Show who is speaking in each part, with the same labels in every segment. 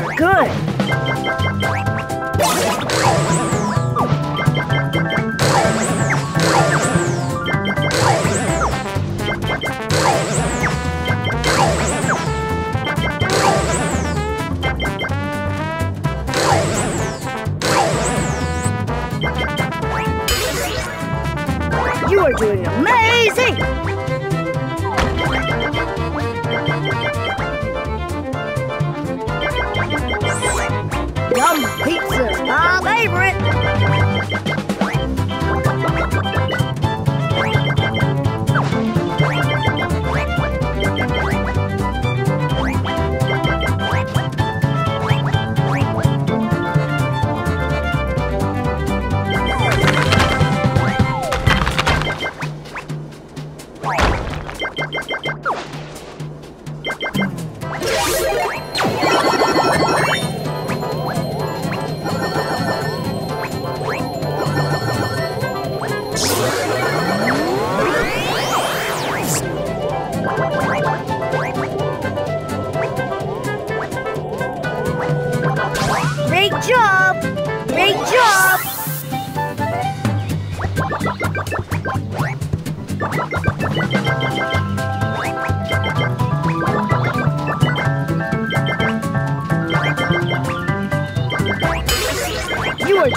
Speaker 1: are good! You are doing amazing! pizza, my favorite.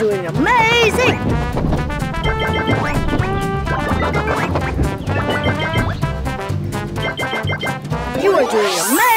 Speaker 1: doing amazing! You are doing amazing!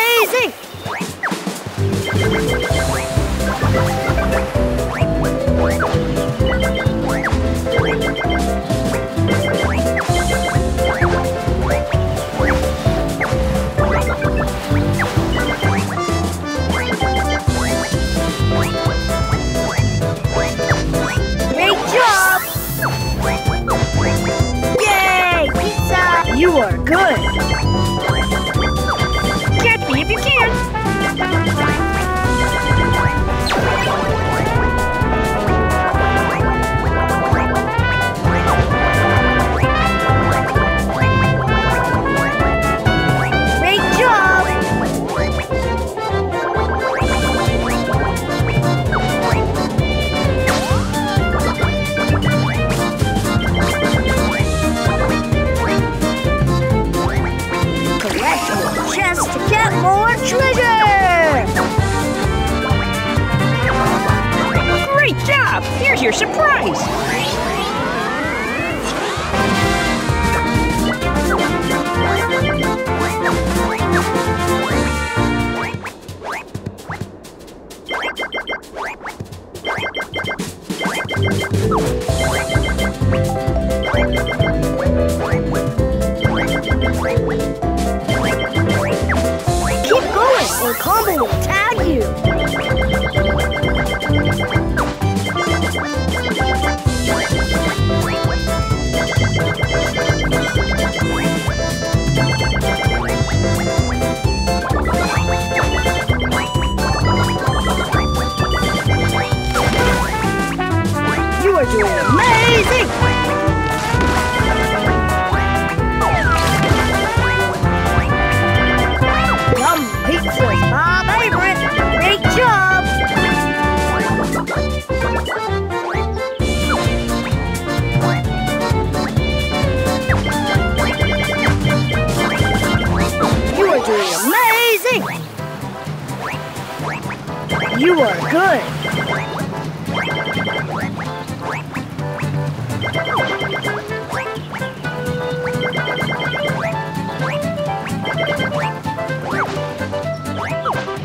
Speaker 1: you're surprised. You are good.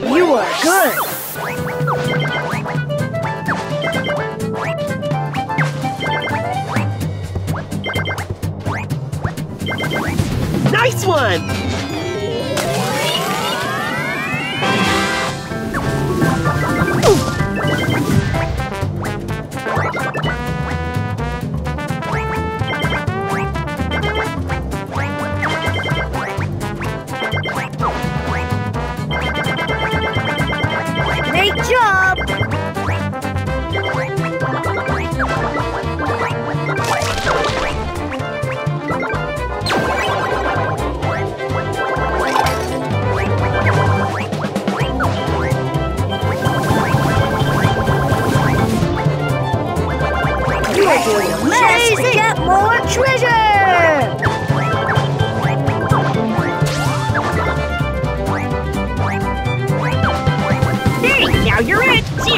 Speaker 1: You are good.
Speaker 2: Nice one!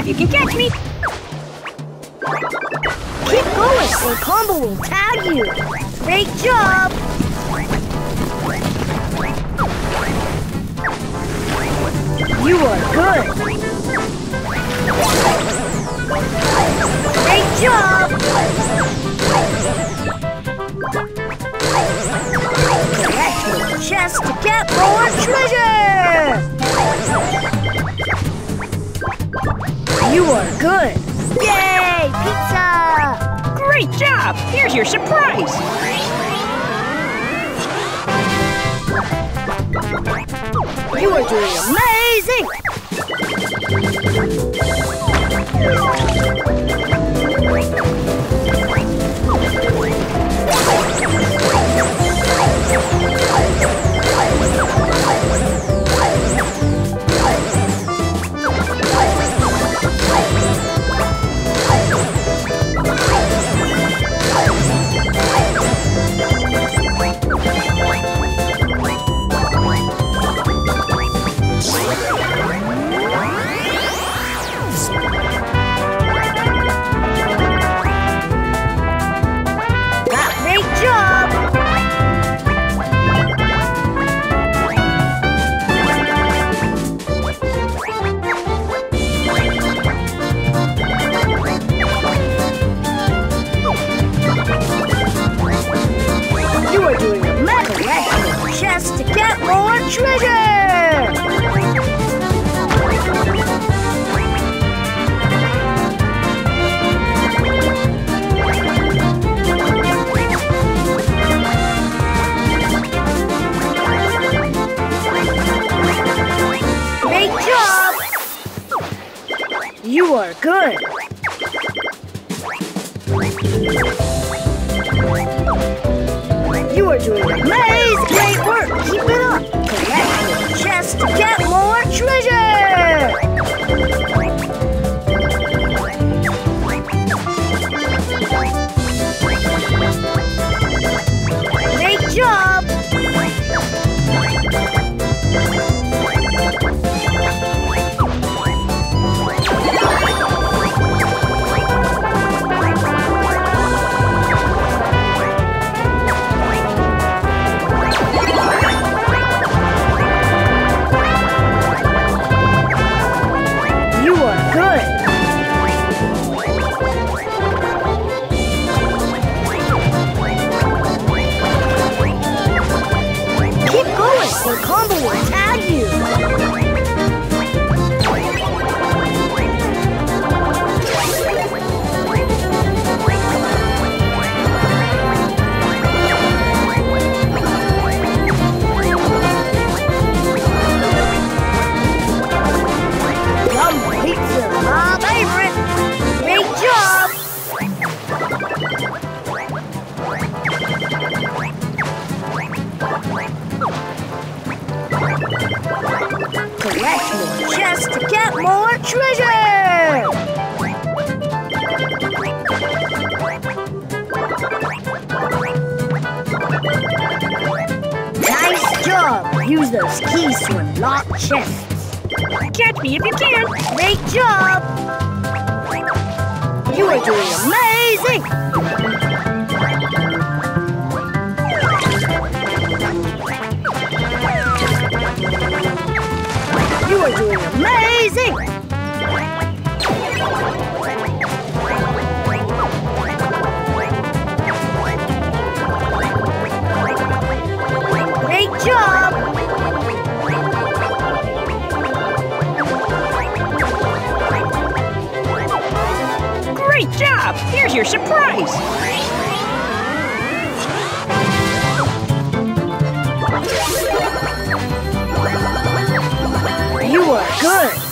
Speaker 2: You can catch me.
Speaker 1: Keep going or Combo will tag you. Great job! You are good. Great job! Collect your chest to get more treasure! You are good. Yay! Pizza!
Speaker 2: Great job! Here's your surprise.
Speaker 1: You are doing amazing! You are good. You are doing amazing great work. Keep it up. Collect your chest to get more treasure. Job. Use those keys to unlock chests.
Speaker 2: Catch me if you can.
Speaker 1: Great job! You are doing amazing! You are doing amazing!
Speaker 2: nice. You are good.